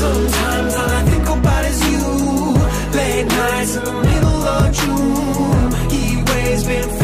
Sometimes all I think about is you. Late nights in the middle of June. He waves been